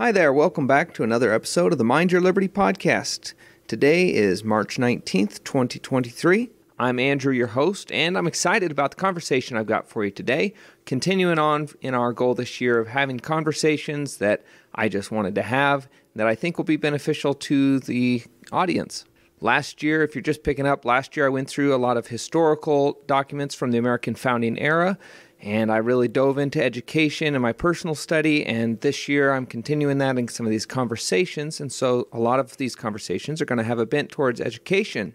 Hi there, welcome back to another episode of the Mind Your Liberty podcast. Today is March 19th, 2023. I'm Andrew, your host, and I'm excited about the conversation I've got for you today. Continuing on in our goal this year of having conversations that I just wanted to have that I think will be beneficial to the audience. Last year, if you're just picking up, last year I went through a lot of historical documents from the American founding era and I really dove into education and my personal study. And this year, I'm continuing that in some of these conversations. And so, a lot of these conversations are going to have a bent towards education.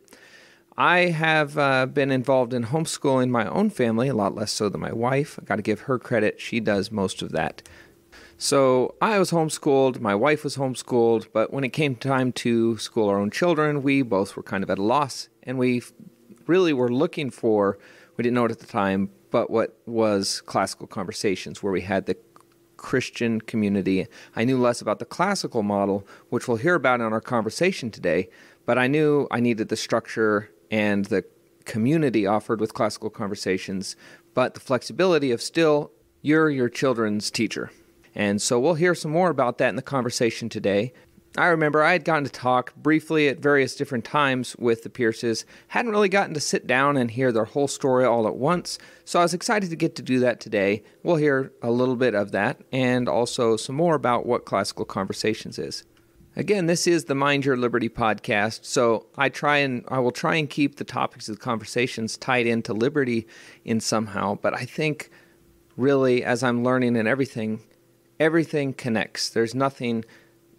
I have uh, been involved in homeschooling my own family, a lot less so than my wife. I got to give her credit; she does most of that. So I was homeschooled, my wife was homeschooled, but when it came time to school our own children, we both were kind of at a loss, and we really were looking for. We didn't know it at the time, but what was classical conversations, where we had the Christian community. I knew less about the classical model, which we'll hear about in our conversation today, but I knew I needed the structure and the community offered with classical conversations, but the flexibility of still, you're your children's teacher. And so we'll hear some more about that in the conversation today. I remember I had gotten to talk briefly at various different times with the Pierces, hadn't really gotten to sit down and hear their whole story all at once, so I was excited to get to do that today. We'll hear a little bit of that and also some more about what Classical Conversations is. Again, this is the Mind Your Liberty podcast, so I try and I will try and keep the topics of the conversations tied into liberty in somehow, but I think really as I'm learning and everything, everything connects. There's nothing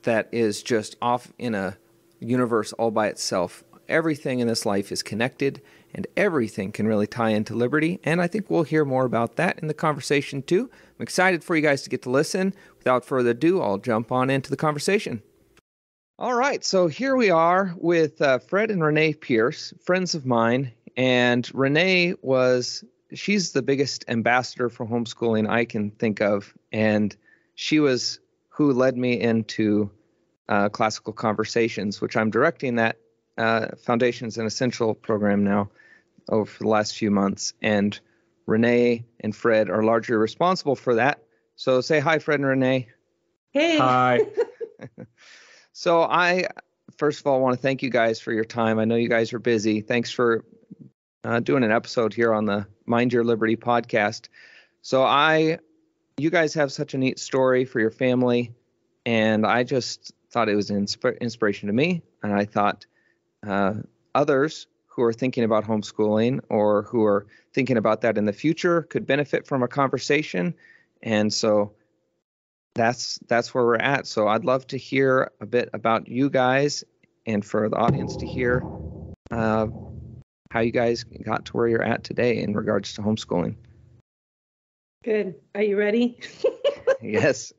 that is just off in a universe all by itself. Everything in this life is connected, and everything can really tie into liberty. And I think we'll hear more about that in the conversation too. I'm excited for you guys to get to listen. Without further ado, I'll jump on into the conversation. All right, so here we are with uh, Fred and Rawné Pierce, friends of mine. And Rawné was, she's the biggest ambassador for homeschooling I can think of. And she was who led me into uh, classical conversations, which I'm directing that uh, Foundations and Essential program now over the last few months. And Rawné and Fred are largely responsible for that. So say hi, Fred and Rawné. Hey. Hi. so I first of all want to thank you guys for your time. I know you guys are busy. Thanks for uh, doing an episode here on the Mind Your Liberty podcast. So I, you guys have such a neat story for your family, and I just thought it was an insp- inspiration to me, and I thought uh, others who are thinking about homeschooling or who are thinking about that in the future could benefit from a conversation. And so that's that's where we're at. So I'd love to hear a bit about you guys, and for the audience to hear uh, how you guys got to where you're at today in regards to homeschooling. Good. Are you ready? yes.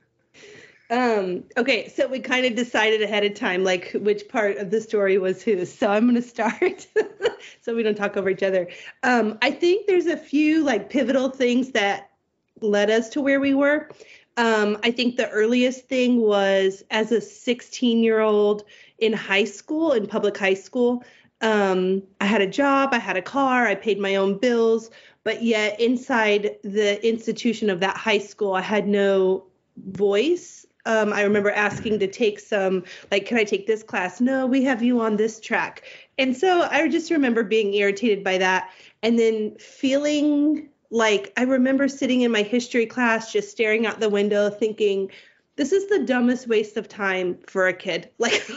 Um, okay, so we kind of decided ahead of time like which part of the story was whose. So I'm going to start so we don't talk over each other. Um, I think there's a few like pivotal things that led us to where we were. Um, I think the earliest thing was as a 16 year old in high school, in public high school. Um, I had a job, I had a car, I paid my own bills, but yet inside the institution of that high school, I had no voice um, I remember asking to take some, like, can I take this class? No, we have you on this track. And so I just remember being irritated by that and then feeling like I remember sitting in my history class just staring out the window thinking, this is the dumbest waste of time for a kid. Like,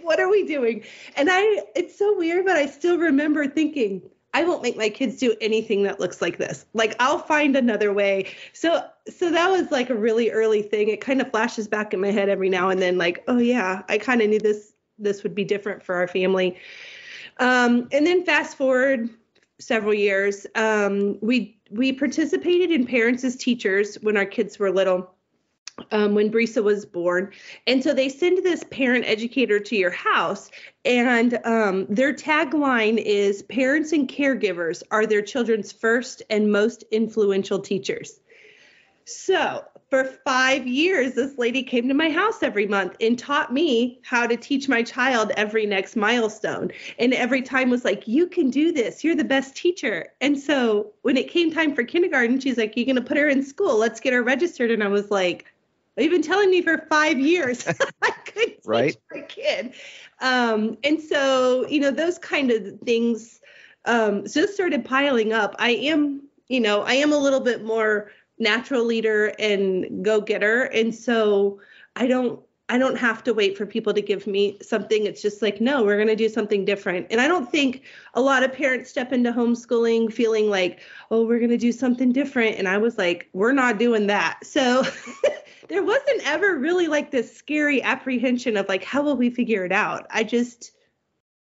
what are we doing? And I, it's so weird, but I still remember thinking, I won't make my kids do anything that looks like this. Like I'll find another way. So so that was like a really early thing. It kind of flashes back in my head every now and then like, oh yeah, I kind of knew this this would be different for our family. Um, and then fast forward several years, um, we we participated in parents as teachers when our kids were little um, when Brisa was born. And so they send this parent educator to your house, and um, their tagline is Parents and caregivers are their children's first and most influential teachers. So for five years, this lady came to my house every month and taught me how to teach my child every next milestone. And every time was like, You can do this. You're the best teacher. And so when it came time for kindergarten, she's like, You're going to put her in school. Let's get her registered. And I was like, You've been telling me for five years I couldn't teach Right. my kid. Um, and so, you know, those kind of things um, just started piling up. I am, you know, I am a little bit more natural leader and go getter. And so I don't, I don't have to wait for people to give me something. It's just like, no, we're going to do something different. And I don't think a lot of parents step into homeschooling feeling like, oh, we're going to do something different. And I was like, we're not doing that. So there wasn't ever really like this scary apprehension of like, how will we figure it out? I just,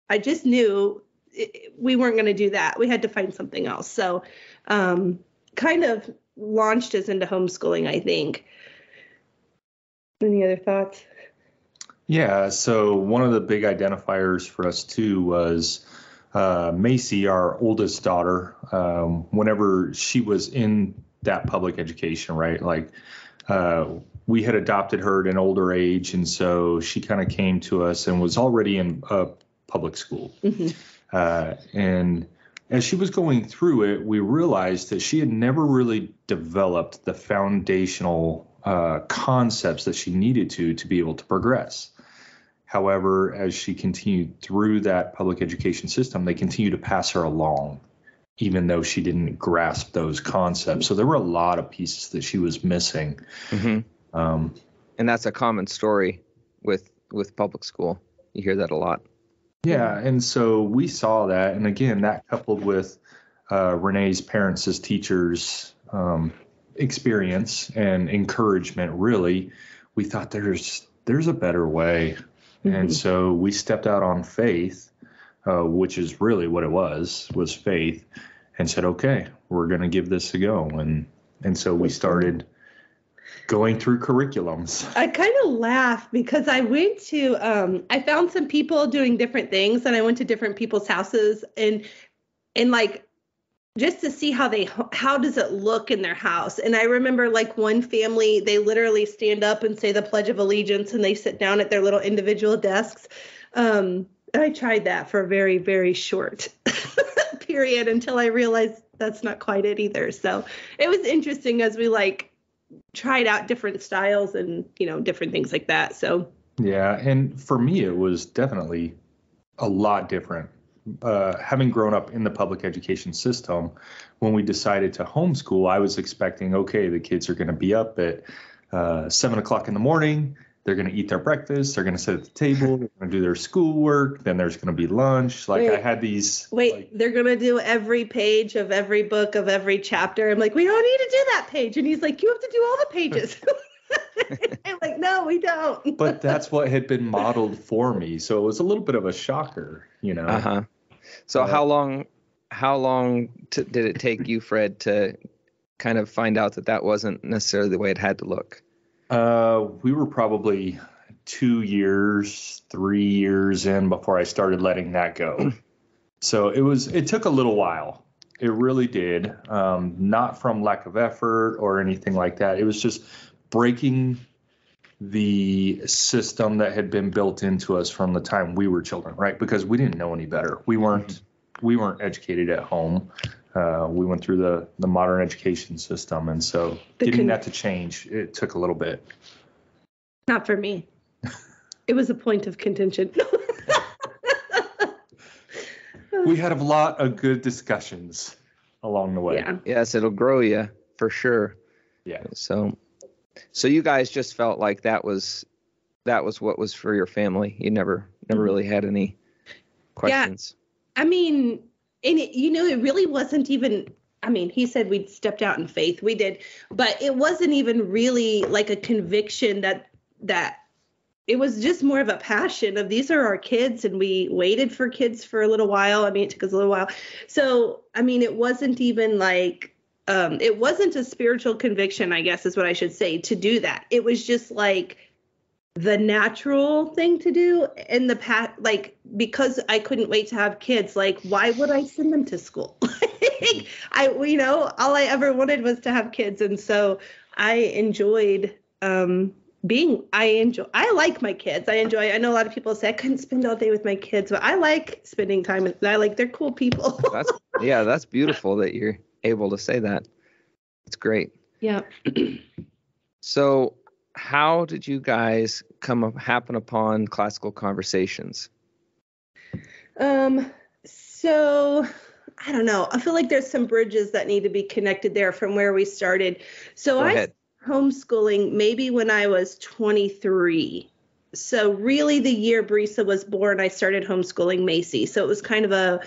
I just knew it, we weren't going to do that. We had to find something else. So, um, kind of launched us into homeschooling, I think. Any other thoughts? Yeah, so one of the big identifiers for us too was uh, Macy, our oldest daughter. Um, whenever she was in that public education, right? Like uh, we had adopted her at an older age, and so she kind of came to us and was already in a public school. Mhm. Uh, and as she was going through it, we realized that she had never really developed the foundational uh, concepts that she needed to to be able to progress. However, as she continued through that public education system, they continued to pass her along, even though she didn't grasp those concepts. So there were a lot of pieces that she was missing. hmm Um, And that's a common story with with public school. You hear that a lot. Yeah, and so we saw that, and again, that coupled with uh, Rawné's parents as teachers' um, experience and encouragement, really, we thought there's there's a better way, and Mhm. so we stepped out on faith, uh, which is really what it was was faith, and said, okay, we're going to give this a go, and and so we started going through curriculums. I kind of laugh because I went to um I found some people doing different things and I went to different people's houses and and like just to see how they how does it look in their house? And i remember like one family they literally stand up and say the pledge of allegiance and they sit down at their little individual desks. Um i tried that for a very very short period until i realized that's not quite it either. So it was interesting as we like tried out different styles and you know different things like that so Yeah, and for me, it was definitely a lot different. Uh, having grown up in the public education system, when we decided to homeschool, I was expecting, okay, the kids are going to be up at uh, seven o'clock in the morning. They're going to eat their breakfast. They're going to sit at the table. They're going to do their schoolwork. Then there's going to be lunch. Like I had these. wait like- they're gonna do every page of every book of every chapter i'm like we don't need to do that page and he's like you have to do all the pages i'm like no we don't but that's what had been modeled for me, so it was a little bit of a shocker, you know. Uh huh. So Uh, how long how long t- did it take you, Fred, to kind of find out that that wasn't necessarily the way it had to look? Uh, we were probably two years, three years in before I started letting that go. so it was, it took a little while. It really did. Um, not from lack of effort or anything like that. It was just breaking the system that had been built into us from the time we were children, right? Because we didn't know any better. We weren't, we weren't educated at home. Uh, we went through the, the modern education system. And so The getting con- that to change, it took a little bit. not for me it was a point of contention we had a lot of good discussions along the way. yeah Yes, it'll grow you for sure. Yeah. So, so you guys just felt like that was that was what was for your family. You never never Mhm. really had any questions. Yeah. I mean, and it, you know, it really wasn't even. I mean, he said we'd stepped out in faith. We did, but it wasn't even really like a conviction that that it was just more of a passion of these are our kids and we waited for kids for a little while. I mean, it took us a little while. So, I mean, it wasn't even like um it wasn't a spiritual conviction, I guess is what I should say to do that. It was just like the natural thing to do in the past like because i couldn't wait to have kids like why would i send them to school? Like, i you know all i ever wanted was to have kids. And so i enjoyed um being i enjoy i like my kids. I enjoy i know a lot of people say i couldn't spend all day with my kids but i like spending time with i like they're cool people. That's yeah, that's beautiful that you're able to say that. It's great. yeah. So, how did you guys come up, happen upon classical conversations? Um, so I don't know. I feel like there's some bridges that need to be connected there from where we started. So I homeschooling maybe when I was 23. So really the year Brisa was born, I started homeschooling Macy. So it was kind of a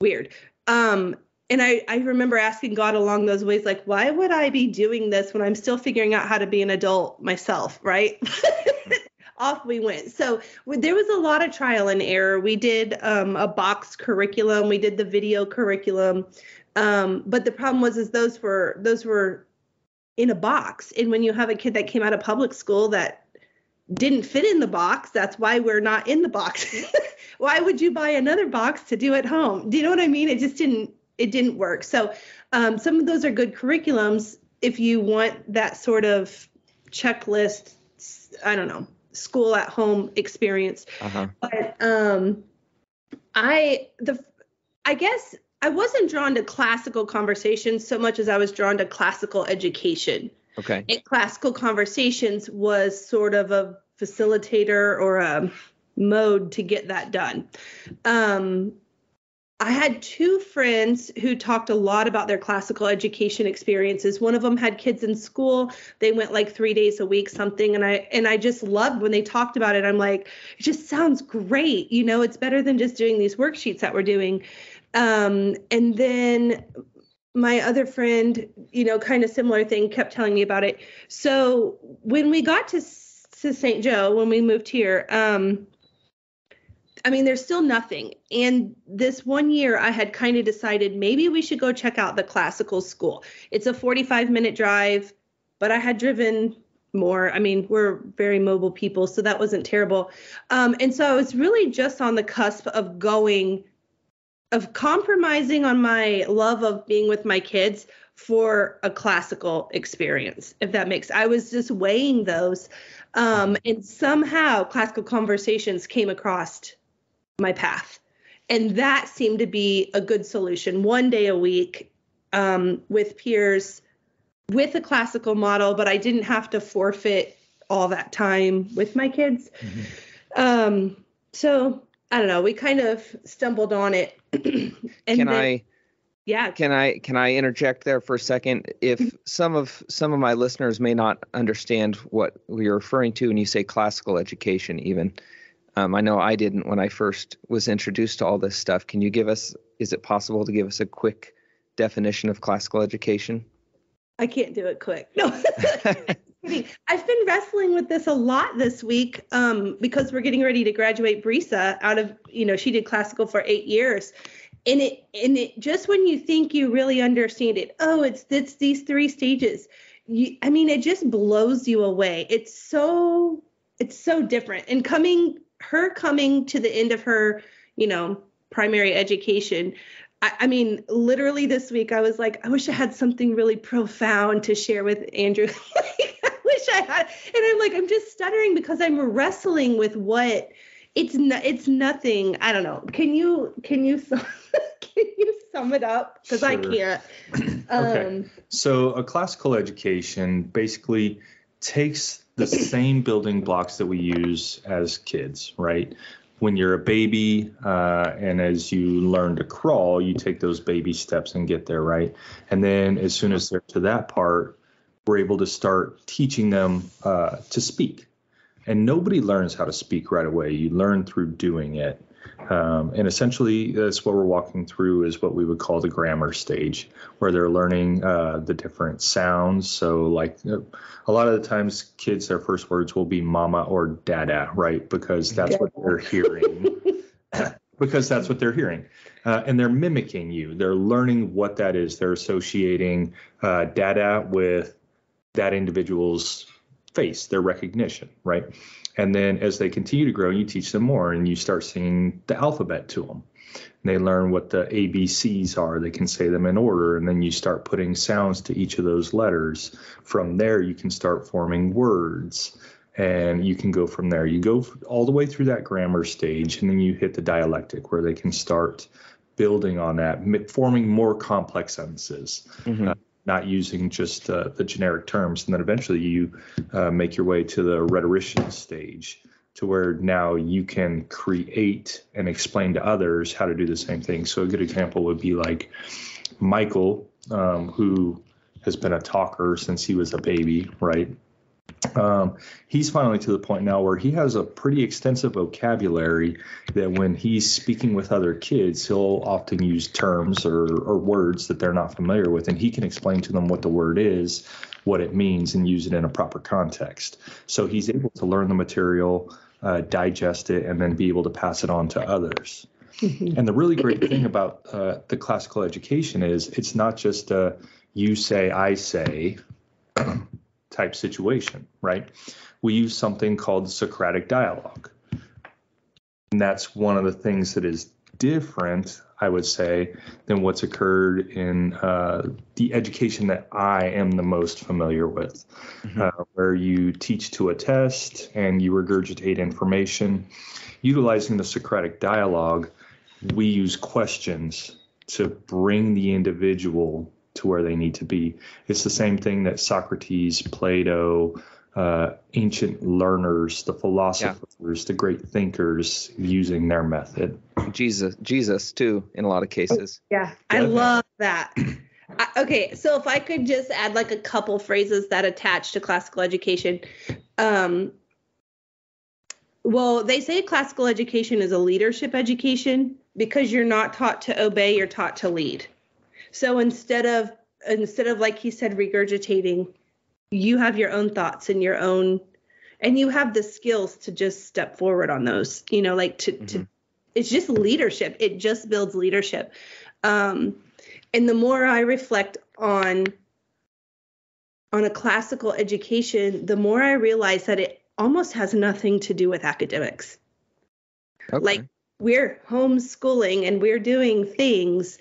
weird. Um, and I, I remember asking God along those ways, like, why would I be doing this when I'm still figuring out how to be an adult myself, right? Off we went. So there was a lot of trial and error. We did um, a box curriculum, we did the video curriculum, um, but the problem was is those were those were in a box. And when you have a kid that came out of public school that didn't fit in the box, that's why we're not in the box. why would you buy another box to do at home? Do you know what I mean? It just didn't it didn't work. So um, some of those are good curriculums if you want that sort of checklist. I don't know school at home experience. Uh-huh. But um, I the I guess I wasn't drawn to classical conversations so much as I was drawn to classical education. Okay. And classical conversations was sort of a facilitator or a mode to get that done. Um, I had two friends who talked a lot about their classical education experiences. One of them had kids in school. They went like 3 days a week something and I and I just loved when they talked about it. I'm like it just sounds great. You know, it's better than just doing these worksheets that we're doing. Um, and then my other friend, you know, kind of similar thing, kept telling me about it. So when we got to St. Joe, when we moved here, um, I mean, there's still nothing. And this one year, I had kind of decided maybe we should go check out the classical school. It's a 45 minute drive, but I had driven more. I mean, we're very mobile people, so that wasn't terrible. Um, and so I was really just on the cusp of going, of compromising on my love of being with my kids for a classical experience, if that makes. I was just weighing those, um, and somehow classical conversations came across my path. And that seemed to be a good solution. One day a week um, with peers with a classical model, but I didn't have to forfeit all that time with my kids. Mm-hmm. Um, so I don't know. We kind of stumbled on it. and can then, I Yeah. can I can I interject there for a second? If some of some of my listeners may not understand what you're referring to when you say classical education, even um, I know I didn't when I first was introduced to all this stuff. Can you give us? Is it possible to give us a quick definition of classical education? I can't do it quick. No. I've been wrestling with this a lot this week um, because we're getting ready to graduate Brisa out of, you know, she did classical for eight years. And it, and it, just when you think you really understand it, oh, it's, it's these three stages. You, I mean, it just blows you away. It's so, it's so different. And coming, her coming to the end of her, you know, primary education, I, I mean, literally this week, I was like, I wish I had something really profound to share with Andrew. I wish I had, and I'm like, I'm just stuttering because I'm wrestling with what it's not. It's nothing. I don't know. Can you can you sum, can you sum it up? Because I can't. Okay. Um, So a classical education basically takes the same building blocks that we use as kids, right? When you're a baby uh, and as you learn to crawl, you take those baby steps and get there, right? And then as soon as they're to that part, we're able to start teaching them uh, to speak. And nobody learns how to speak right away. You learn through doing it. Um, and essentially, that's what we're walking through is what we would call the grammar stage, where they're learning uh, the different sounds. So, like uh, a lot of the times, kids, their first words will be mama or dada, right? Because that's what they're hearing. because that's what they're hearing. Uh, and they're mimicking you. They're learning what that is. They're associating uh, dada with that individual's face, their recognition, right? And then as they continue to grow, you teach them more and you start singing the alphabet to them. And they learn what the ABCs are. They can say them in order. And then you start putting sounds to each of those letters. From there, you can start forming words and you can go from there. You go all the way through that grammar stage, and then you hit the dialectic where they can start building on that, forming more complex sentences. Mhm. Uh, not using just uh, the generic terms. And then eventually you uh, make your way to the rhetorician stage to where now you can create and explain to others how to do the same thing. So a good example would be like Michael, um, who has been a talker since he was a baby, right? Um, he's finally to the point now where he has a pretty extensive vocabulary that when he's speaking with other kids, he'll often use terms or, or words that they're not familiar with, and he can explain to them what the word is, what it means, and use it in a proper context. So he's able to learn the material, uh, digest it, and then be able to pass it on to others. Mm-hmm. And the really great thing about uh, the classical education is it's not just a you say, I say type situation, right? We use something called Socratic dialogue. And that's one of the things that is different, I would say, than what's occurred in uh, the education that I am the most familiar with, mm-hmm. uh, where you teach to a test and you regurgitate information. Utilizing the Socratic dialogue, we use questions to bring the individual to where they need to be. It's the same thing that Socrates, Plato, uh, ancient learners, the philosophers, yeah. the great thinkers using their method. Jesus, Jesus too, in a lot of cases. Yeah, I love that. I, okay, so if I could just add like a couple phrases that attach to classical education. Um, well, they say classical education is a leadership education because you're not taught to obey, you're taught to lead. So instead of instead of like he said regurgitating, you have your own thoughts and your own and you have the skills to just step forward on those. You know, like to mm-hmm. to it's just leadership. It just builds leadership. Um and the more I reflect on on a classical education, the more I realize that it almost has nothing to do with academics. Okay. Like we're homeschooling and we're doing things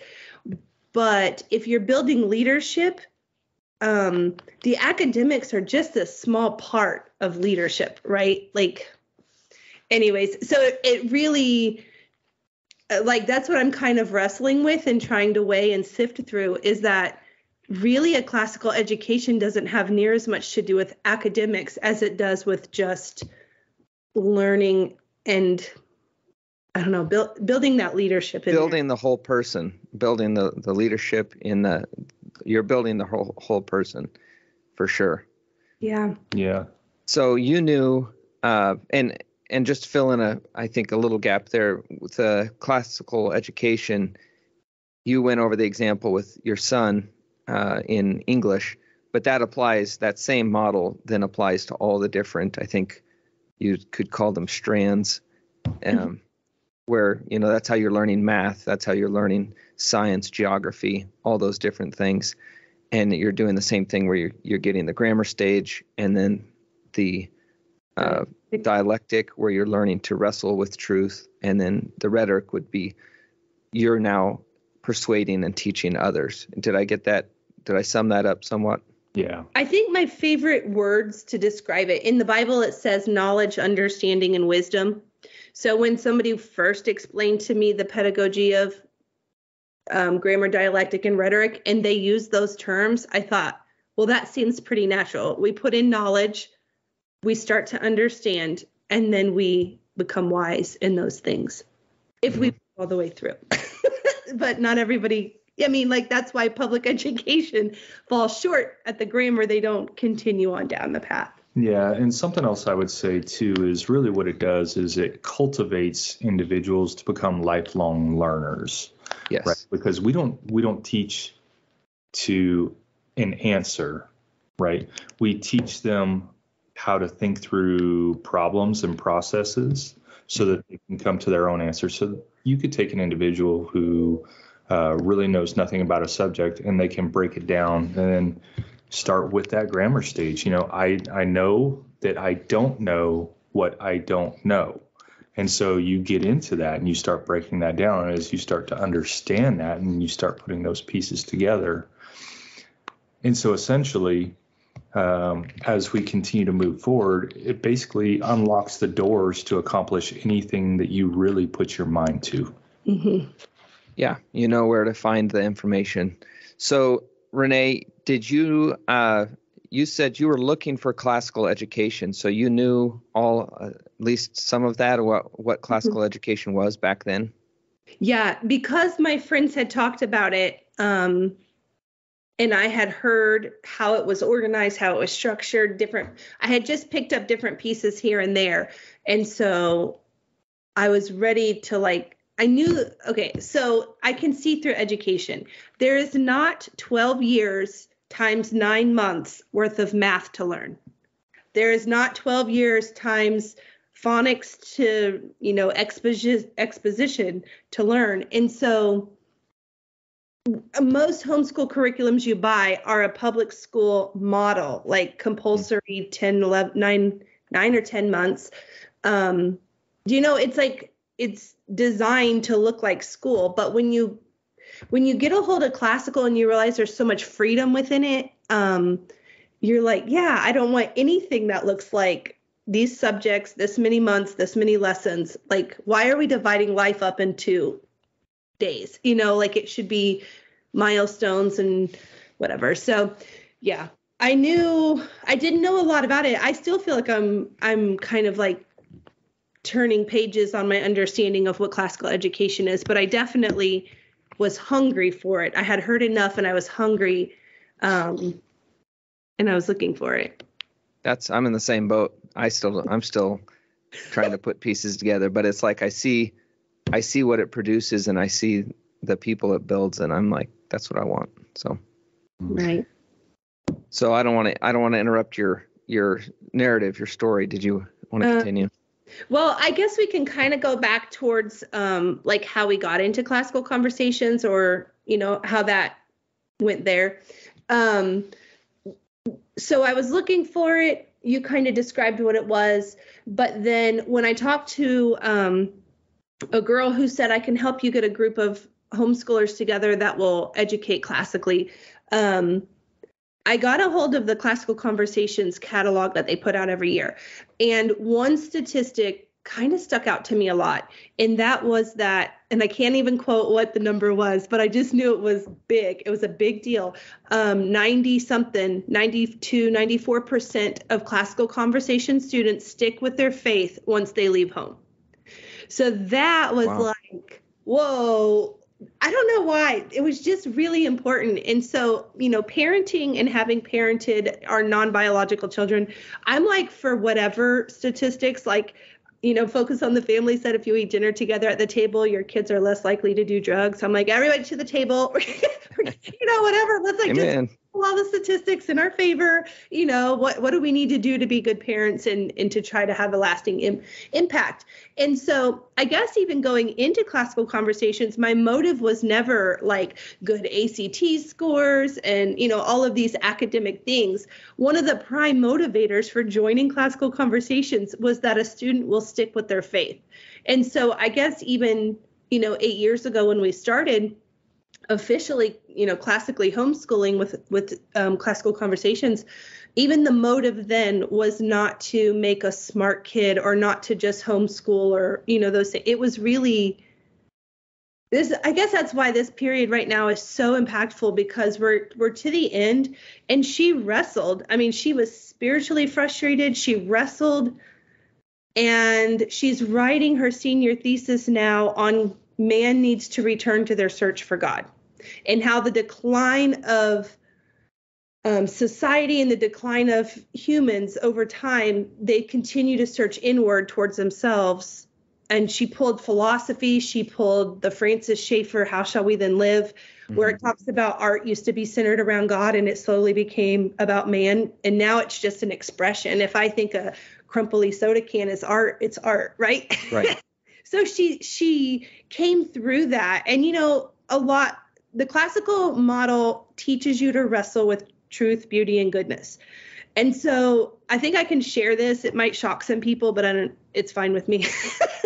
but if you're building leadership, um, the academics are just a small part of leadership, right? Like, anyways, so it, it really, uh, like, that's what I'm kind of wrestling with and trying to weigh and sift through is that really a classical education doesn't have near as much to do with academics as it does with just learning and I don't know, build, building that leadership. building there. the whole person, building the, the leadership in the, you're building the whole whole person, for sure. Yeah. Yeah. So you knew, uh, and and just fill in a, I think a little gap there with the classical education. You went over the example with your son uh, in English, but that applies. That same model then applies to all the different. I think you could call them strands. Um, where you know that's how you're learning math that's how you're learning science geography all those different things. And you're doing the same thing where you're, you're getting the grammar stage and then the uh, dialectic where you're learning to wrestle with truth. And then the rhetoric would be you're now persuading and teaching others. Did i get that? Did i sum that up somewhat? Yeah. I think my favorite words to describe it in the bible it says knowledge understanding and wisdom so when somebody first explained to me the pedagogy of um, grammar, dialectic, and rhetoric, and they used those terms, I thought, well, that seems pretty natural. We put in knowledge, we start to understand, and then we become wise in those things if we mm-hmm. all the way through. but not everybody. I mean, like that's why public education falls short at the grammar. They don't continue on down the path. Yeah, and something else I would say too is really what it does is it cultivates individuals to become lifelong learners. Yes. Right? Because we don't we don't teach to an answer, right? We teach them how to think through problems and processes so that they can come to their own answer. So you could take an individual who uh, really knows nothing about a subject and they can break it down and then start with that grammar stage. You know, I I know that I don't know what I don't know. And so you get into that and you start breaking that down. And as you start to understand that and you start putting those pieces together. And so essentially, um, as we continue to move forward, it basically unlocks the doors to accomplish anything that you really put your mind to. Mm-hmm. Yeah, you know where to find the information. So Rawné, did you uh, you said you were looking for classical education, so you knew all uh, at least some of that, or what what classical mm-hmm. education was back then? Yeah, because my friends had talked about it, um, and I had heard how it was organized, how it was structured, different. I had just picked up different pieces here and there, and so I was ready to like I knew, okay, so I can see through education. There is not 12 years times nine months worth of math to learn. There is not 12 years times phonics to, you know, exposition, exposition to learn. And so most homeschool curriculums you buy are a public school model, like compulsory 10, 11, 9, 9 or 10 months. Um, do you know, it's like, it's designed to look like school but when you when you get a hold of classical and you realize there's so much freedom within it um, you're like yeah i don't want anything that looks like these subjects this many months this many lessons. Like why are we dividing life up into days? You know like it should be milestones and whatever. So yeah i knew i didn't know a lot about it. I still feel like i'm i'm kind of like turning pages on my understanding of what classical education is, but I definitely was hungry for it. I had heard enough and I was hungry um, and I was looking for it. That's I'm in the same boat. I still I'm still trying to put pieces together, but it's like I see I see what it produces and I see the people it builds and I'm like that's what I want. So Right. So I don't want to I don't want to interrupt your your narrative, your story. Did you want to uh, continue? Well, I guess we can kind of go back towards um, like how we got into classical conversations, or you know how that went there. Um, so I was looking for it. You kind of described what it was, but then when I talked to um, a girl who said I can help you get a group of homeschoolers together that will educate classically. Um, I got a hold of the Classical Conversations catalog that they put out every year. And one statistic kind of stuck out to me a lot. And that was that, and I can't even quote what the number was, but I just knew it was big. It was a big deal. Um, 90 something, 92, 94% of classical conversation students stick with their faith once they leave home. So that was wow. like, whoa, I don't know why. It was just really important. And so, you know, parenting and having parented our non biological children, I'm like, for whatever statistics, like, you know, focus on the family said if you eat dinner together at the table, your kids are less likely to do drugs. I'm like, everybody to the table, you know, whatever. Let's like Amen. just all the statistics in our favor. You know, what what do we need to do to be good parents and and to try to have a lasting Im- impact? And so, I guess even going into classical conversations, my motive was never like good ACT scores and you know all of these academic things. One of the prime motivators for joining classical conversations was that a student will stick with their faith. And so, I guess even you know 8 years ago when we started officially, you know, classically homeschooling with with um, classical conversations, even the motive then was not to make a smart kid or not to just homeschool or you know those things. It was really this. I guess that's why this period right now is so impactful because we're we're to the end, and she wrestled. I mean, she was spiritually frustrated. She wrestled. And she's writing her senior thesis now on man needs to return to their search for God and how the decline of um, society and the decline of humans over time, they continue to search inward towards themselves. And she pulled philosophy, she pulled the Francis Schaeffer, How Shall We Then Live, mm-hmm. where it talks about art used to be centered around God and it slowly became about man. And now it's just an expression. If I think a crumply soda can is art, it's art, right? Right. so she she came through that. And you know, a lot the classical model teaches you to wrestle with truth, beauty, and goodness. And so I think I can share this. It might shock some people, but I don't, it's fine with me.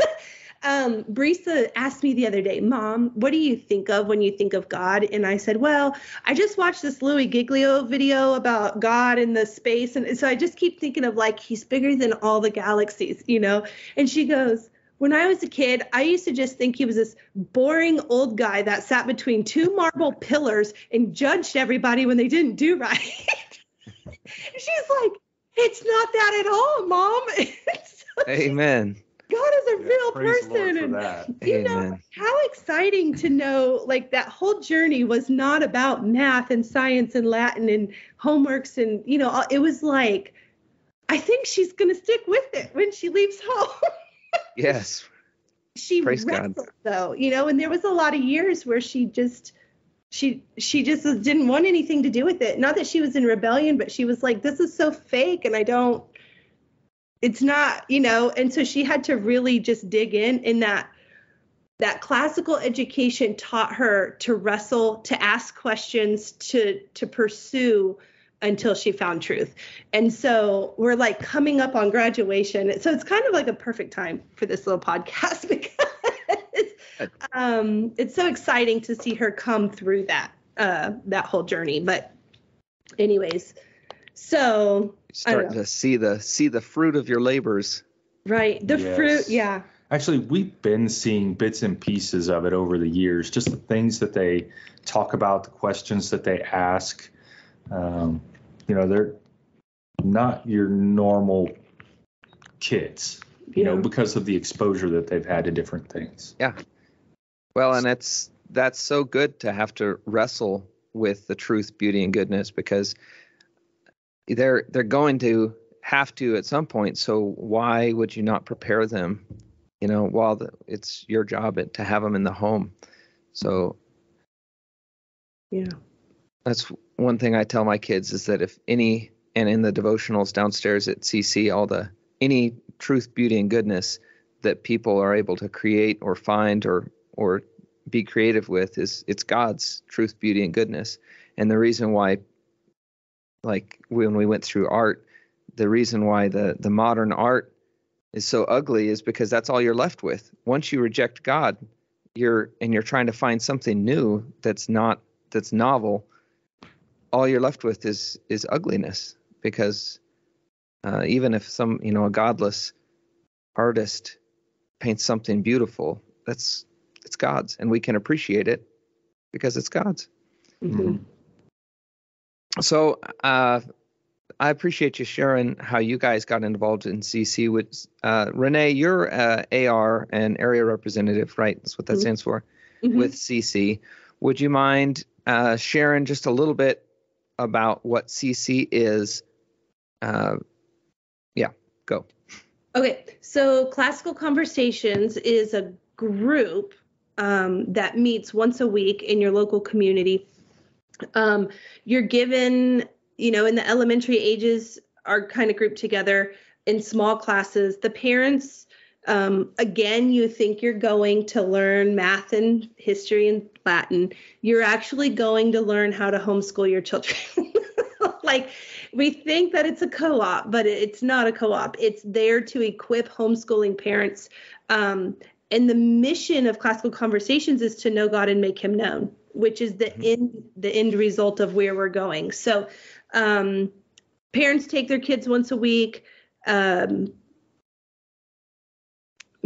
um, Brisa asked me the other day, Mom, what do you think of when you think of God? And I said, Well, I just watched this Louis Giglio video about God in the space. And so I just keep thinking of like, he's bigger than all the galaxies, you know? And she goes, when I was a kid, I used to just think he was this boring old guy that sat between two marble pillars and judged everybody when they didn't do right. She's like, it's not that at all, mom. Amen. God is a Yeah, real praise the Lord person. And that. you know how exciting to know like that whole journey was not about math and science and Latin and homeworks and you know it was like I think she's gonna stick with it when she leaves home. Yes. she Praise God. wrestled though, you know, and there was a lot of years where she just she she just didn't want anything to do with it. Not that she was in rebellion, but she was like, this is so fake and I don't it's not, you know, and so she had to really just dig in in that that classical education taught her to wrestle, to ask questions, to to pursue until she found truth. And so we're like coming up on graduation. So it's kind of like a perfect time for this little podcast because um, it's so exciting to see her come through that uh, that whole journey. But anyways, so Starting to see the see the fruit of your labors. right, the Yes. fruit, yeah. Actually, we've been seeing bits and pieces of it over the years, just the things that they talk about, the questions that they ask. Um, you know, they're not your normal kids, you know, because of the exposure that they've had to different things. Yeah. Well, and it's that's so good to have to wrestle with the truth, beauty, and goodness because they're they're going to have to at some point. So why would you not prepare them? You know, while the, it's your job to have them in the home. So Yeah. that's one thing I tell my kids is that if any and in the devotionals downstairs at CC, all the any truth, beauty, and goodness that people are able to create or find or or be creative with is it's God's truth, beauty, and goodness. And the reason why, like when we went through art, the reason why the the modern art is so ugly is because that's all you're left with. Once you reject God, you're and you're trying to find something new that's not that's novel all you're left with is is ugliness because uh, even if some you know a godless artist paints something beautiful that's it's god's and we can appreciate it because it's god's Mhm. so uh, i appreciate you sharing how you guys got involved in cc with uh, rawné you're uh, ar and area representative right that's what that Mhm. stands for Mhm. with CC. Would you mind uh, sharing just a little bit about what CC is? Uh, yeah, go. Okay, so Classical Conversations is a group um, that meets once a week in your local community. Um, you're given, you know, in the elementary ages are kind of grouped together in small classes. The parents, um, again, you think you're going to learn math and history and Latin. You're actually going to learn how to homeschool your children. like, we think that it's a co-op, but it's not a co-op. It's there to equip homeschooling parents. Um, and the mission of classical conversations is to know God and make Him known, which is the end the end result of where we're going. So, um, parents take their kids once a week. Um,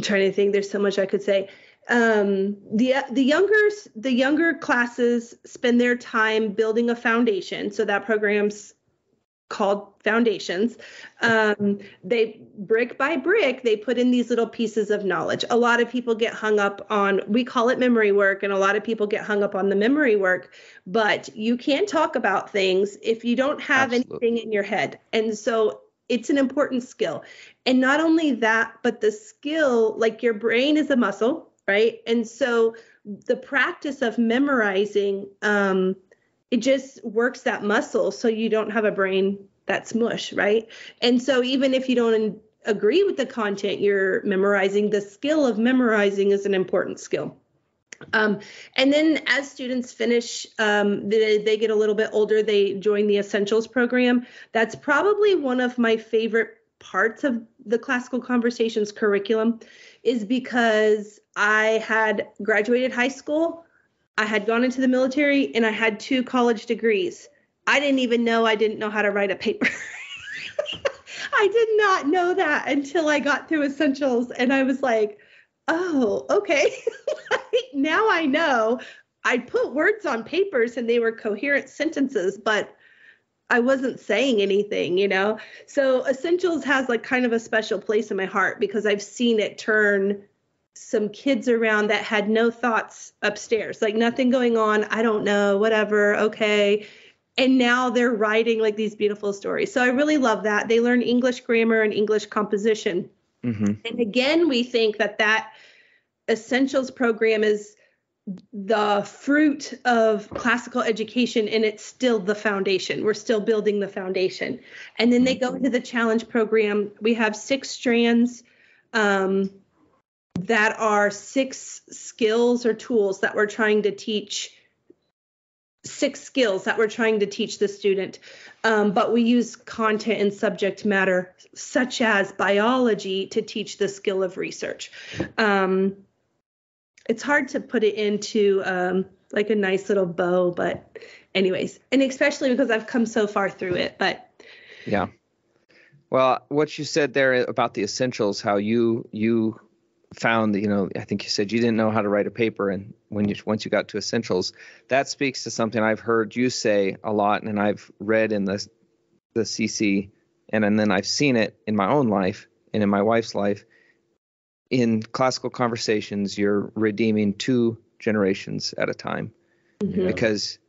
I'm trying to think. There's so much I could say. Um, the the younger the younger classes spend their time building a foundation. So that program's called foundations um, they brick by brick they put in these little pieces of knowledge a lot of people get hung up on we call it memory work and a lot of people get hung up on the memory work but you can't talk about things if you don't have Absolutely. anything in your head and so it's an important skill and not only that but the skill like your brain is a muscle right and so the practice of memorizing um, it just works that muscle so you don't have a brain that's mush, right? And so even if you don't agree with the content you're memorizing, the skill of memorizing is an important skill. Um, and then as students finish, um, they, they get a little bit older, they join the Essentials program. That's probably one of my favorite parts of the Classical Conversations curriculum, is because I had graduated high school. I had gone into the military and I had two college degrees. I didn't even know I didn't know how to write a paper. I did not know that until I got through essentials and I was like, oh, okay. now I know. I put words on papers and they were coherent sentences, but I wasn't saying anything, you know? So Essentials has like kind of a special place in my heart because I've seen it turn some kids around that had no thoughts upstairs, like nothing going on. I don't know, whatever, okay. And now they're writing like these beautiful stories. So I really love that. They learn English grammar and English composition. Mm-hmm. And again, we think that that essentials program is the fruit of classical education and it's still the foundation. We're still building the foundation. And then they go into the challenge program. We have six strands um, that are six skills or tools that we're trying to teach six skills that we're trying to teach the student. Um, but we use content and subject matter, such as biology, to teach the skill of research. Um, it's hard to put it into um, like a nice little bow, but anyways, and especially because I've come so far through it. But yeah. Well, what you said there about the essentials, how you you found you know i think you said you didn't know how to write a paper and when you once you got to essentials that speaks to something i've heard you say a lot and i've read in the the cc and, and then i've seen it in my own life and in my wife's life in classical conversations you're redeeming two generations at a time mm-hmm. because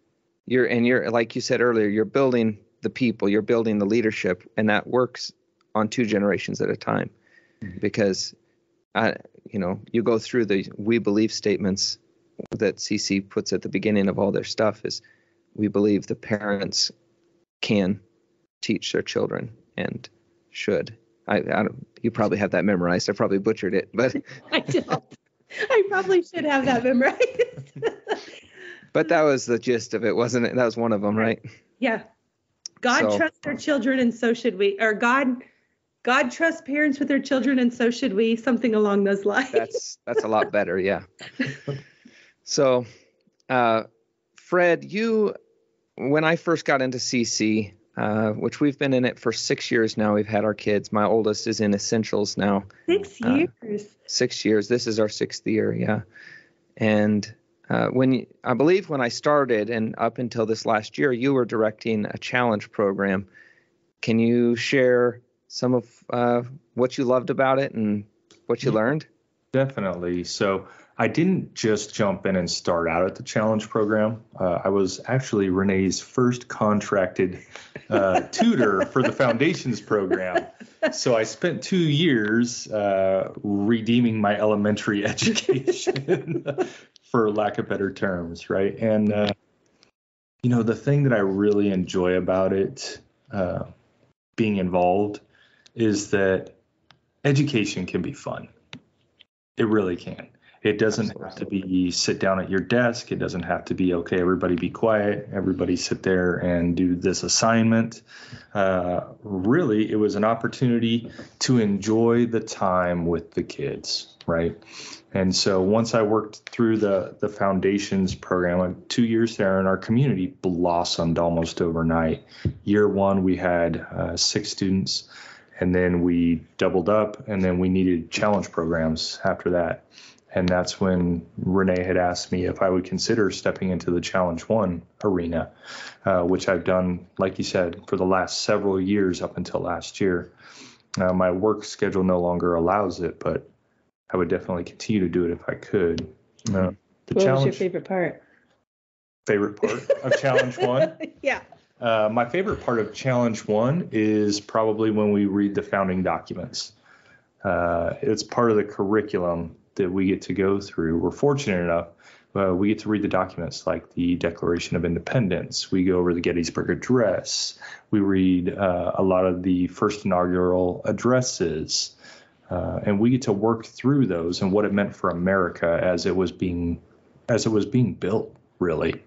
you're and you're like you said earlier you're building the people you're building the leadership and that works on two generations at a time mm-hmm. because I, you know, you go through the we believe statements that CC puts at the beginning of all their stuff is we believe the parents can teach their children and should. I, I don't, you probably have that memorized. I probably butchered it, but I don't. I probably should have that memorized. but that was the gist of it, wasn't it? That was one of them, right? Yeah. God so, trusts their children, and so should we. Or God God trusts parents with their children, and so should we. Something along those lines. That's that's a lot better, yeah. so, uh, Fred, you, when I first got into CC, uh, which we've been in it for six years now, we've had our kids. My oldest is in Essentials now. Six uh, years. Uh, six years. This is our sixth year, yeah. And uh, when I believe when I started and up until this last year, you were directing a challenge program. Can you share? Some of uh, what you loved about it and what you learned? Definitely. So I didn't just jump in and start out at the challenge program. Uh, I was actually Rawné's first contracted uh, tutor for the foundations program. So I spent two years uh, redeeming my elementary education, for lack of better terms, right? And uh, you know the thing that I really enjoy about it, uh, being involved, is that education can be fun. It really can. It doesn't Absolutely. have to be sit down at your desk. It doesn't have to be okay. Everybody be quiet. Everybody sit there and do this assignment. Uh, really, it was an opportunity to enjoy the time with the kids, right? And so once I worked through the the foundations program, like two years there, and our community blossomed almost overnight. Year one, we had uh, six students and then we doubled up and then we needed challenge programs after that. And that's when rawné had asked me if i would consider stepping into the challenge one arena uh, which i've done like you said for the last several years up until last year. Uh, my work schedule no longer allows it but i would definitely continue to do it if i could. Uh, the what challenge, was your favorite part? Favorite part of challenge one? Yeah uh, my favorite part of challenge one is probably when we read the founding documents. Uh, it's part of the curriculum that we get to go through. We're fortunate enough. Uh, we get to read the documents like the Declaration of Independence. We go over the Gettysburg Address. We read uh, a lot of the first inaugural addresses. Uh, and we get to work through those and what it meant for America as it was being as it was being built, really.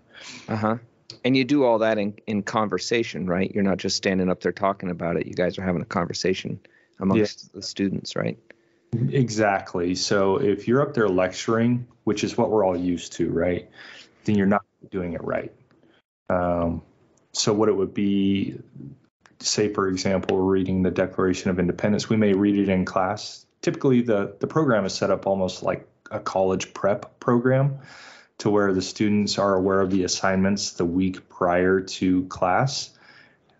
Uh huh and you do all that in, in conversation, right? You're not just standing up there talking about it. You guys are having a conversation amongst yeah. the students, right? Exactly. So if you're up there lecturing, which is what we're all used to, right? Then you're not doing it right. Um, so what it would be, say for example, reading the Declaration of Independence, we may read it in class typically the the program is set up almost like a college prep program to where the students are aware of the assignments the week prior to class.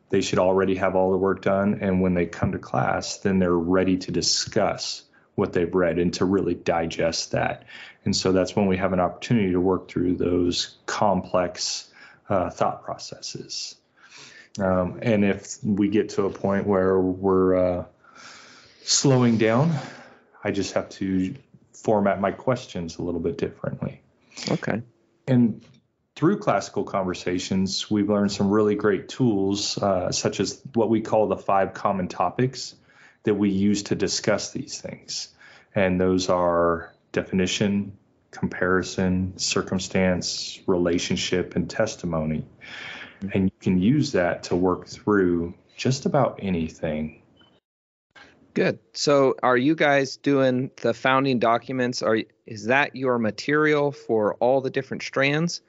They should already have all the work done and when they come to class then they're ready to discuss what they've read and to really digest that. And so that's when we have an opportunity to work through those complex uh, thought processes. Um, and if we get to a point where we're uh, slowing down i just have to format my questions a little bit differently Okay. and through classical conversations, we've learned some really great tools, uh, such as what we call the five common topics that we use to discuss these things. And those are definition, comparison, circumstance, relationship, and testimony. And you can use that to work through just about anything. Good. So, are you guys doing the founding documents? Are is that your material for all the different strands,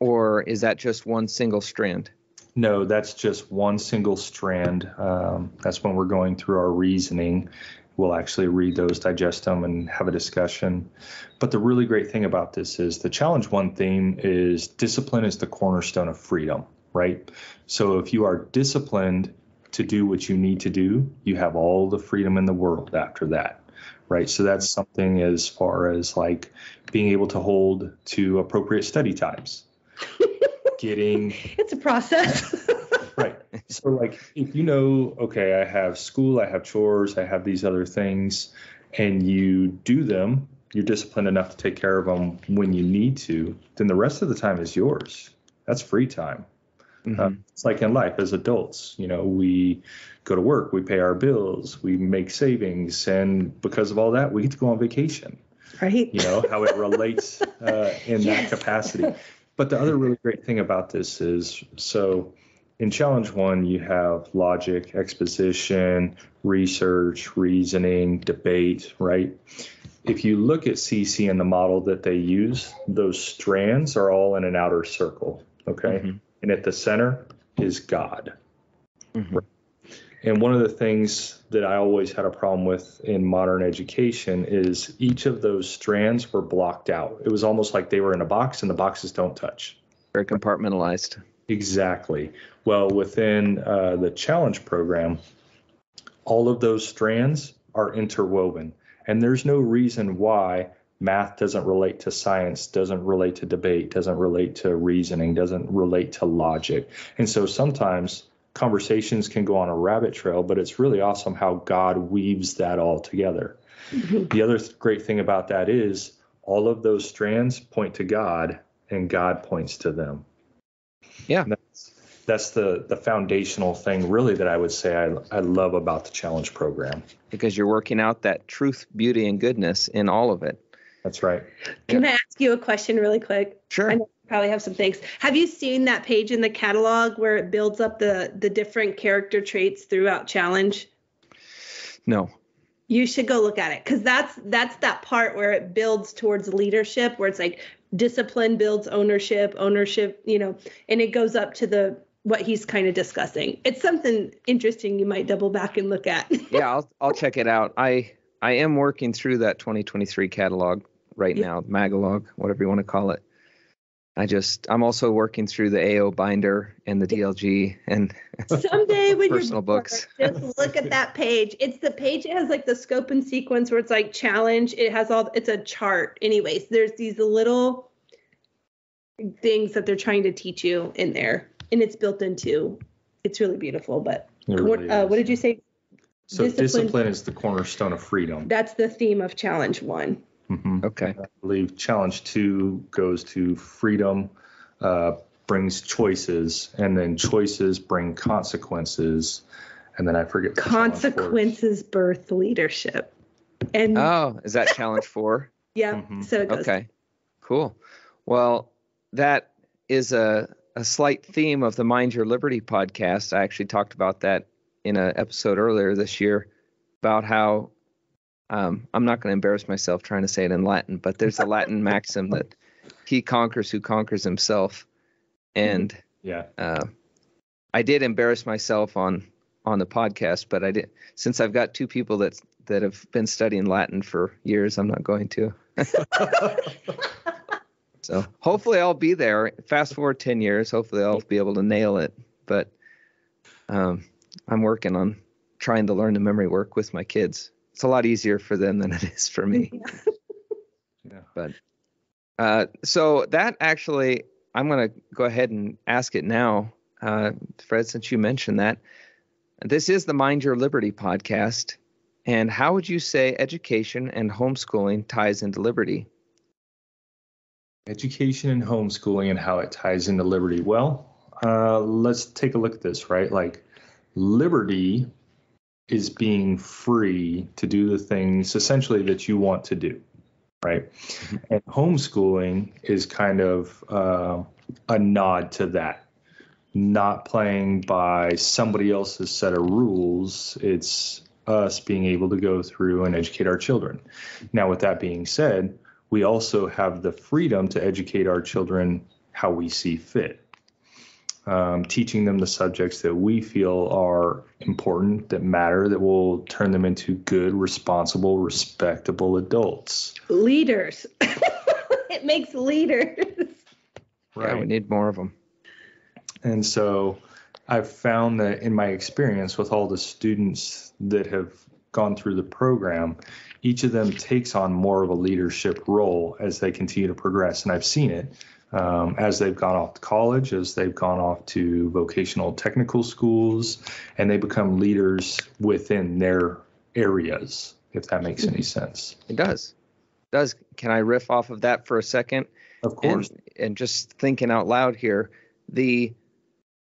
or is that just one single strand? No, that's just one single strand. Um, that's when we're going through our reasoning. We'll actually read those, digest them, and have a discussion. But the really great thing about this is the challenge one theme is discipline is the cornerstone of freedom, right? So if you are disciplined to do what you need to do, you have all the freedom in the world after that, right? So that's something as far as like being able to hold to appropriate study times, getting It's a process. right. So like if you know, okay, I have school, I have chores, I have these other things, and you do them, you're disciplined enough to take care of them when you need to, then the rest of the time is yours. That's free time. Mhm. Uh, it's like in life as adults, you know, we go to work, we pay our bills, we make savings, and because of all that, we get to go on vacation. right? You know how it relates uh, in Yes. that capacity. But the other really great thing about this is so in challenge one, you have logic, exposition, research, reasoning, debate, right? If you look at CC and the model that they use, those strands are all in an outer circle, okay? Mhm. And at the center is God. Mhm. And one of the things that I always had a problem with in modern education is each of those strands were blocked out. It was almost like they were in a box and the boxes don't touch. Very compartmentalized. Exactly. Well, within uh, the challenge program, all of those strands are interwoven. And there's no reason why math doesn't relate to science, doesn't relate to debate, doesn't relate to reasoning, doesn't relate to logic. And so sometimes conversations can go on a rabbit trail, but it's really awesome how God weaves that all together. Mm-hmm. The other great thing about that is all of those strands point to God and God points to them. Yeah. And That's, that's the, the foundational thing, really, that I would say I, I love about the challenge program. Because you're working out that truth, beauty, and goodness in all of it. That's right. Can I ask you a question really quick? Sure. I know you probably have some things. Have you seen that page in the catalog where it builds up the the different character traits throughout challenge? No. You should go look at it because that's that's that part where it builds towards leadership, where it's like discipline builds ownership, ownership, you know, and it goes up to the what he's kind of discussing. It's something interesting you might double back and look at. Yeah, I'll I'll check it out. I I am working through that 2023 catalog right Yeah. now, Magalog, whatever you want to call it. I just I'm also working through the AO binder and the DLG and Someday when Personal you're bored, books. just look at that page. It's the page. It has like the scope and sequence where it's like challenge. It has all. It's a chart. Anyways, there's these little things that they're trying to teach you in there, and it's built into. It's really beautiful. But It really uh, what did you say? So discipline- discipline, is the cornerstone of freedom. That's the theme of challenge one. Mhm. okay. I believe challenge two goes to freedom, uh, brings choices, and then choices bring consequences. And then I forget. what challenge four is. Consequences birth leadership. And Oh, is that challenge 4? yeah, Mhm. so it goes. Okay. Cool. Well, that is a a slight theme of the Mind Your Liberty podcast. I actually talked about that in an episode earlier this year about how um, I'm not going to embarrass myself trying to say it in Latin, but there's a Latin maxim that he conquers who conquers himself, and Yeah. uh, I did embarrass myself on on the podcast, but I did since I've got two people that that have been studying Latin for years. I'm not going to. so hopefully I'll be there. Fast forward 10 years, hopefully I'll be able to nail it. But um, I'm working on trying to learn the memory work with my kids. It's a lot easier for them than it is for me. Yeah. But uh, so that actually, I'm going to go ahead and ask it now, uh, Fred, since you mentioned that. This is the Mind Your Liberty podcast. And how would you say education and homeschooling ties into liberty? Education and homeschooling and how it ties into liberty. Well, uh, let's take a look at this, right? Like, liberty is being free to do the things essentially that you want to do, right? And homeschooling is kind of uh, a nod to that. Not playing by somebody else's set of rules. It's us being able to go through and educate our children. Now, with that being said, we also have the freedom to educate our children how we see fit. Um, teaching them the subjects that we feel are important, that matter, that will turn them into good, responsible, respectable adults. Leaders. it makes leaders. Right. Yeah, we need more of them. And so I've found that in my experience with all the students that have gone through the program, each of them takes on more of a leadership role as they continue to progress. And I've seen it um, as they've gone off to college, as they've gone off to vocational technical schools, and they become leaders within their areas, if that makes any sense. It does. It does. Can I riff off of that for a second? Of course. And, and just thinking out loud here, the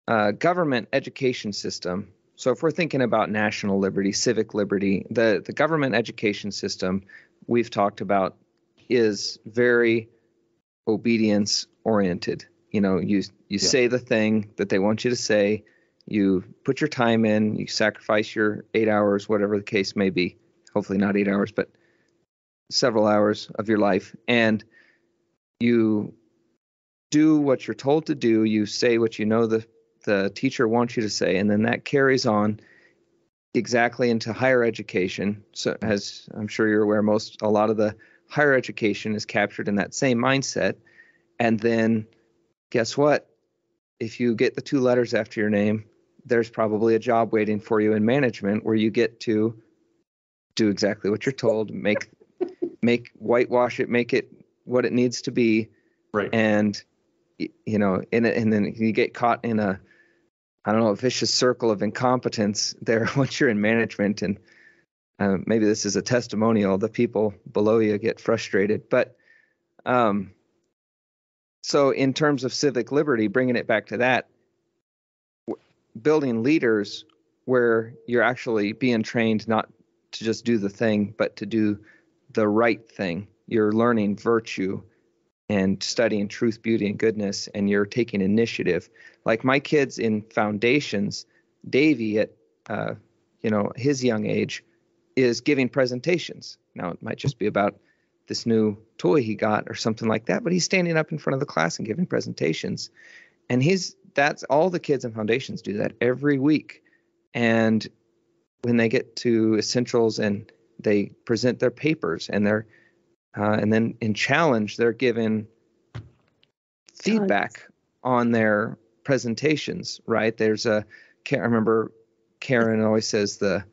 uh, government education system. So if we're thinking about national liberty, civic liberty, the the government education system we've talked about is very obedience oriented. You know, you you Yeah. say the thing that they want you to say, you put your time in, you sacrifice your 8 hours whatever the case may be. Hopefully not 8 hours, but several hours of your life and you do what you're told to do, you say what you know the the teacher wants you to say, and then that carries on exactly into higher education. So, as I'm sure you're aware, most a lot of the higher education is captured in that same mindset. And then, guess what? If you get the two letters after your name, there's probably a job waiting for you in management where you get to do exactly what you're told, make make whitewash it, make it what it needs to be, Right. and you know, in it, and then you get caught in a, I don't know, a vicious circle of incompetence there once you're in management, and uh, maybe this is a testimonial. The people below you get frustrated, but um, so in terms of civic liberty, bringing it back to that, building leaders where you're actually being trained not to just do the thing, but to do the right thing. You're learning virtue and studying truth, beauty, and goodness, and you're taking initiative. Like my kids in foundations, Davy at uh, you know his young age is giving presentations. Now it might just be about this new toy he got or something like that, but he's standing up in front of the class and giving presentations. And he's that's all the kids in foundations do that every week. And when they get to essentials and they present their papers and they're uh, and then in challenge they're given feedback on their presentations right there's a can't remember karen always says the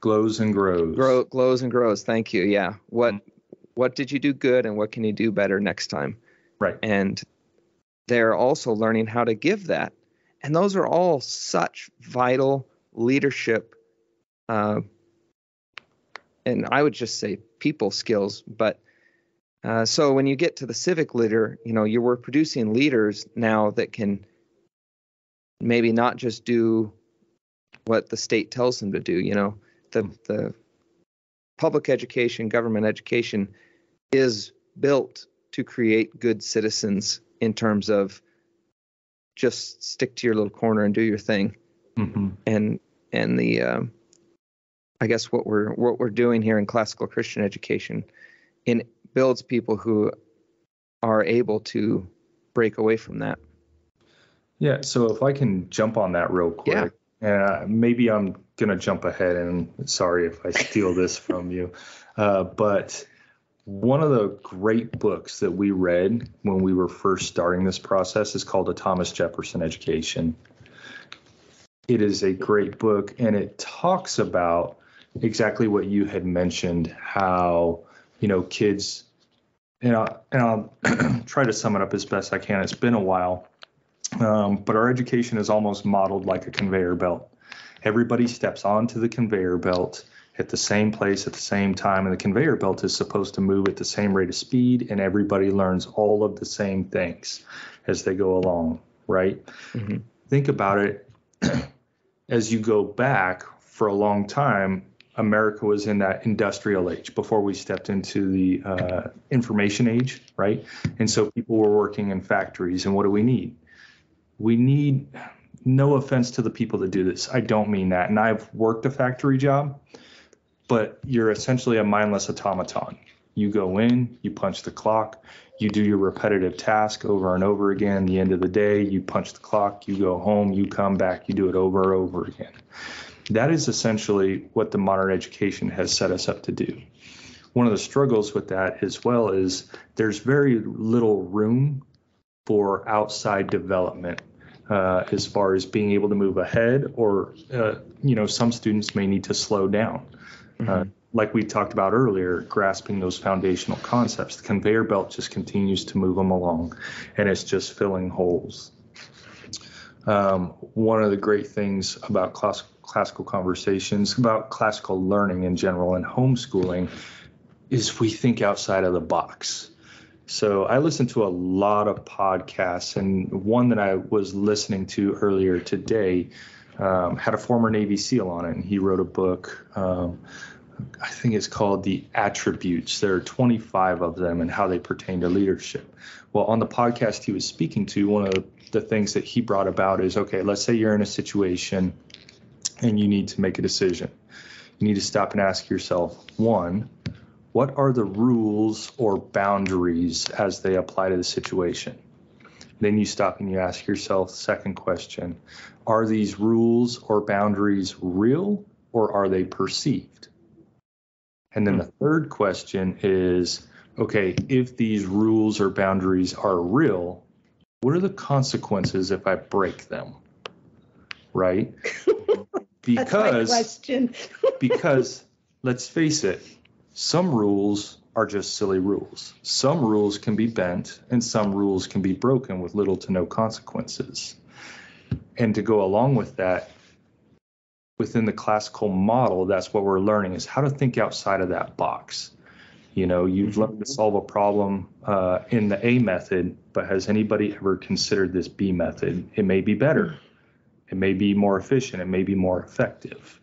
Glows and grows. grow, glows and grows thank you yeah what what did you do good and what can you do better next time Right. and they're also learning how to give that and those are all such vital leadership uh, and i would just say people skills but uh, so when you get to the civic leader you know you were producing leaders now that can maybe not just do what the state tells them to do you know the the public education government education is built to create good citizens in terms of just stick to your little corner and do your thing hmm and and the um, I guess what we're what we're doing here in classical Christian education in builds people who are able to break away from that. Yeah. So if I can jump on that real quick, Yeah. uh, maybe I'm going to jump ahead and sorry if I steal this from you. Uh, but one of the great books that we read when we were first starting this process is called A Thomas Jefferson Education. It is a great book and it talks about exactly what you had mentioned how, you know, kids, and I'll, and I'll try to sum it up as best I can. It's been a while, um, but our education is almost modeled like a conveyor belt. Everybody steps onto the conveyor belt at the same place at the same time, and the conveyor belt is supposed to move at the same rate of speed, and everybody learns all of the same things as they go along, right? Mm-hmm. Think about it as you go back for a long time. America was in that industrial age before we stepped into the uh, information age, right? And so people were working in factories. And what do we need? We need, no offense to the people that do this, I don't mean that. And I've worked a factory job, but you're essentially a mindless automaton. You go in, you punch the clock, you do your repetitive task over and over again. The end of the day, you punch the clock, you go home, you come back, you do it over and over again. That is essentially what the modern education has set us up to do. One of the struggles with that as well is there's very little room for outside development uh, as far as being able to move ahead, or uh, you know, some students may need to slow down. Uh, mm-hmm. Uh, like we talked about earlier, grasping those foundational concepts. The conveyor belt just continues to move them along, and it's just filling holes. Um, one of the great things about class, classical conversations, about classical learning in general and homeschooling, is we think outside of the box. So I listen to a lot of podcasts, and one that I was listening to earlier today um, had a former Navy SEAL on it, and he wrote a book. Um, I think it's called The Attributes. There are 25 of them and how they pertain to leadership. Well, on the podcast he was speaking to, one of the things that he brought about is okay, let's say you're in a situation and you need to make a decision. You need to stop and ask yourself one, what are the rules or boundaries as they apply to the situation? Then you stop and you ask yourself, second question, are these rules or boundaries real or are they perceived? And then the hmm. third question is, okay, if these rules or boundaries are real, what are the consequences if I break them? Right? Because because let's face it, some rules are just silly rules. Some rules can be bent and some rules can be broken with little to no consequences. And to go along with that, within the classical model, that's what we're learning is how to think outside of that box. You know, you've mm-hmm. learned to solve a problem uh, in the A method, but has anybody ever considered this B method? It may be better. It may be more efficient. It may be more effective.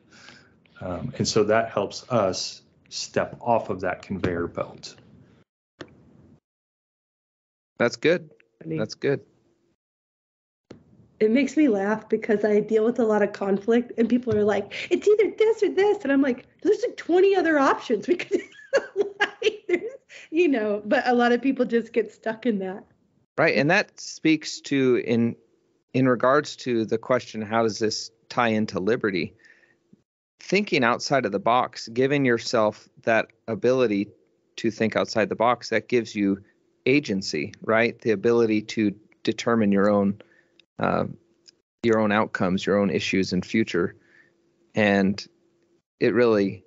Um, and so that helps us step off of that conveyor belt. That's good. That's good. It makes me laugh because I deal with a lot of conflict, and people are like, "It's either this or this," and I'm like, "There's like 20 other options we could." like, you know, but a lot of people just get stuck in that. Right, and that speaks to in in regards to the question how does this tie into liberty thinking outside of the box giving yourself that ability to think outside the box that gives you agency right the ability to determine your own uh, your own outcomes your own issues and future and it really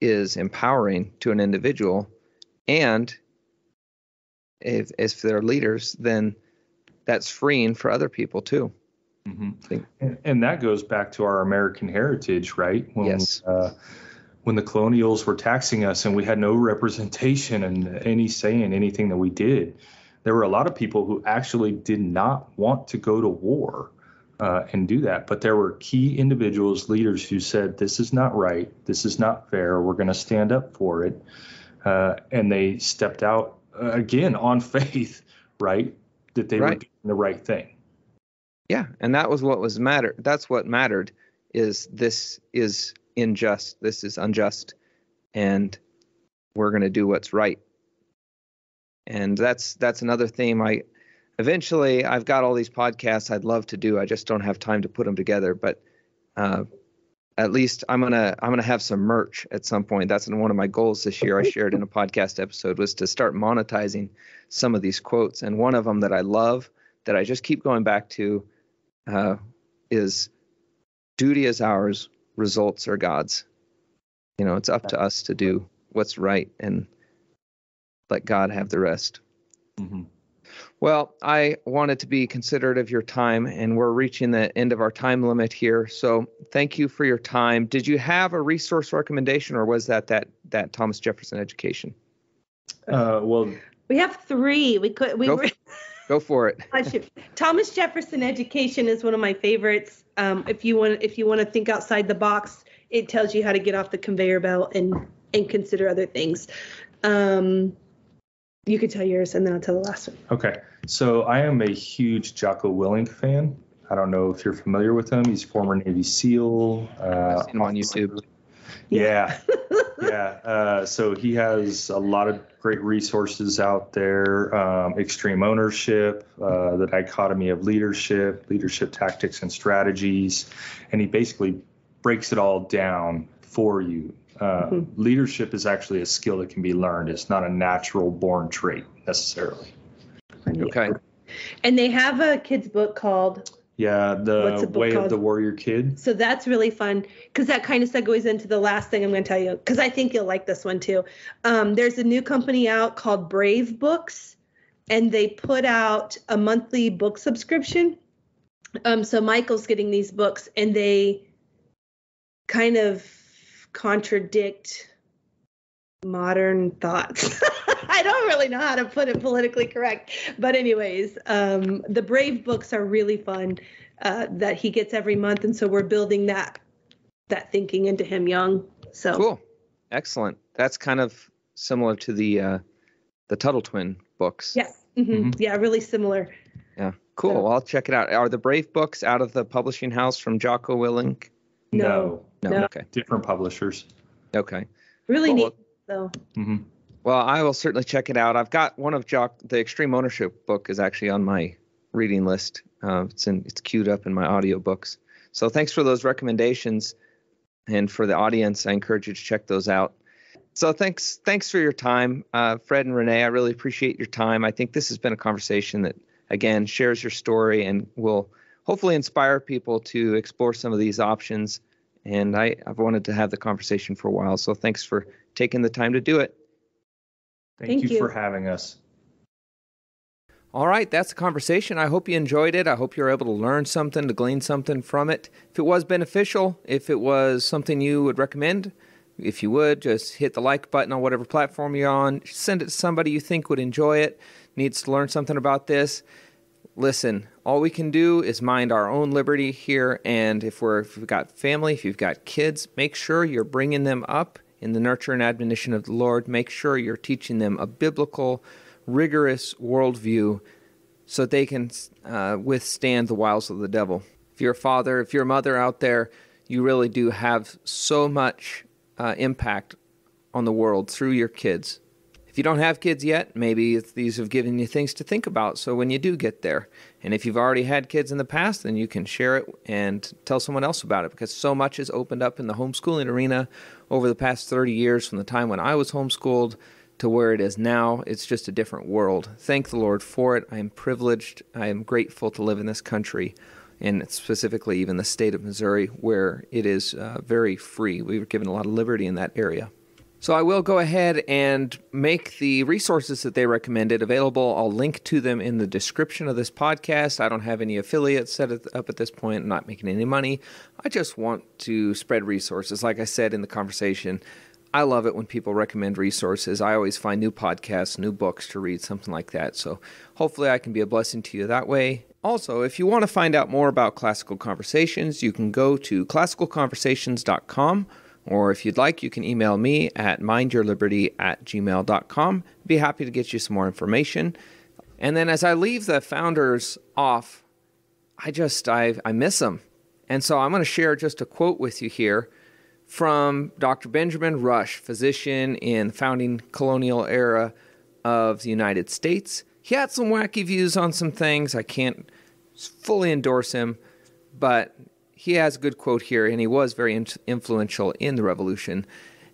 is empowering to an individual and if if they're leaders then that's freeing for other people too. Mm-hmm. And, and, that goes back to our American heritage, right? When, yes. Uh, when the colonials were taxing us and we had no representation and any say in anything that we did, there were a lot of people who actually did not want to go to war uh, and do that. But there were key individuals, leaders who said, This is not right. This is not fair. We're going to stand up for it. Uh, and they stepped out uh, again on faith, right? that they right. were doing the right thing. Yeah, and that was what was matter. That's what mattered. Is this is unjust? This is unjust, and we're going to do what's right. And that's that's another theme. I eventually I've got all these podcasts I'd love to do. I just don't have time to put them together. But uh, at least I'm gonna I'm gonna have some merch at some point. That's one of my goals this year. I shared in a podcast episode was to start monetizing some of these quotes, and one of them that I love that I just keep going back to uh, is "Duty is ours, results are God's." You know, it's up to us to do what's right and let God have the rest. Mm-hmm. Well, I wanted to be considerate of your time, and we're reaching the end of our time limit here. So, thank you for your time. Did you have a resource recommendation, or was that that that Thomas Jefferson education? Uh, well, we have three. We could we go, were. go for it. Thomas Jefferson education is one of my favorites. Um, if you want, if you want to think outside the box, it tells you how to get off the conveyor belt and and consider other things. Um, you could tell yours, and then I'll tell the last one. Okay. So I am a huge Jocko Willink fan. I don't know if you're familiar with him. He's former Navy SEAL. Uh, I've seen him on YouTube. Yeah. yeah. Uh, so he has a lot of great resources out there um, extreme ownership, uh, the dichotomy of leadership, leadership tactics and strategies. And he basically breaks it all down for you uh, mm-hmm. Leadership is actually a skill that can be learned. It's not a natural born trait necessarily. Okay. And they have a kid's book called yeah, the Way called? of the Warrior Kid. So that's really fun because that kind of segues into the last thing I'm going to tell you because I think you'll like this one too. Um, there's a new company out called Brave Books, and they put out a monthly book subscription. Um, so Michael's getting these books, and they kind of contradict modern thoughts. I don't really know how to put it politically correct. But, anyways, um, the Brave books are really fun uh, that he gets every month. And so we're building that that thinking into him young. So cool. Excellent. That's kind of similar to the uh, the Tuttle Twin books. Yeah. Mm-hmm. Mm-hmm. Yeah, really similar. Yeah. Cool. So, well, I'll check it out. Are the Brave books out of the publishing house from Jocko Willink? No. No. No. Okay. Different publishers. Okay. Really cool. neat though. Mm-hmm. Well, I will certainly check it out. I've got one of Jock. The Extreme Ownership book is actually on my reading list. Uh, it's in. It's queued up in my audiobooks. So thanks for those recommendations, and for the audience, I encourage you to check those out. So thanks, thanks for your time, uh, Fred and Rawné. I really appreciate your time. I think this has been a conversation that, again, shares your story and will hopefully inspire people to explore some of these options. And I, I've wanted to have the conversation for a while. So thanks for taking the time to do it. Thank, Thank you, you for having us. All right, that's the conversation. I hope you enjoyed it. I hope you're able to learn something, to glean something from it. If it was beneficial, if it was something you would recommend, if you would, just hit the like button on whatever platform you're on. Send it to somebody you think would enjoy it, needs to learn something about this listen, all we can do is mind our own liberty here. And if we're if we've got family, if you've got kids, make sure you're bringing them up in the nurture and admonition of the Lord. Make sure you're teaching them a biblical, rigorous worldview so they can uh, withstand the wiles of the devil. If you're a father, if you're a mother out there, you really do have so much uh, impact on the world through your kids. If you don't have kids yet, maybe these have given you things to think about. So when you do get there, and if you've already had kids in the past, then you can share it and tell someone else about it because so much has opened up in the homeschooling arena over the past 30 years from the time when I was homeschooled to where it is now. It's just a different world. Thank the Lord for it. I am privileged. I am grateful to live in this country and specifically even the state of Missouri, where it is uh, very free. We were given a lot of liberty in that area. So I will go ahead and make the resources that they recommended available. I'll link to them in the description of this podcast. I don't have any affiliates set up at this point. I'm not making any money. I just want to spread resources. Like I said in the conversation, I love it when people recommend resources. I always find new podcasts, new books to read, something like that. So hopefully I can be a blessing to you that way. Also, if you want to find out more about classical conversations, you can go to classicalconversations.com or if you'd like, you can email me at mindyourliberty at gmail.com. Be happy to get you some more information. And then as I leave the founders off, I just, I, I miss them. And so I'm going to share just a quote with you here from Dr. Benjamin Rush, physician in the founding colonial era of the United States. He had some wacky views on some things. I can't fully endorse him, but he has a good quote here, and he was very in- influential in the revolution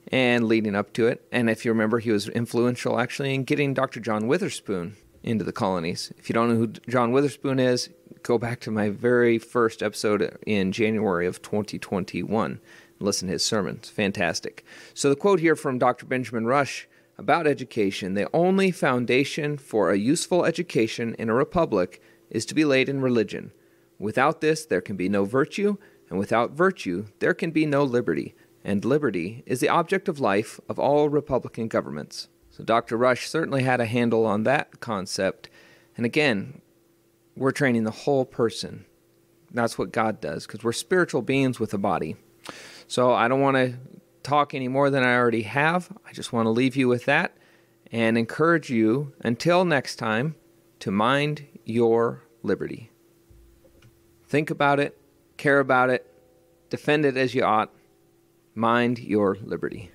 and leading up to it. And if you remember, he was influential actually in getting Dr. John Witherspoon into the colonies. If you don't know who John Witherspoon is, go back to my very first episode in January of 2021 and listen to his sermons. Fantastic. So, the quote here from Dr. Benjamin Rush about education the only foundation for a useful education in a republic is to be laid in religion. Without this, there can be no virtue, and without virtue, there can be no liberty. And liberty is the object of life of all republican governments. So, Dr. Rush certainly had a handle on that concept. And again, we're training the whole person. That's what God does, because we're spiritual beings with a body. So I don't want to talk any more than I already have. I just want to leave you with that and encourage you until next time to mind your liberty. Think about it, care about it, defend it as you ought. Mind your liberty.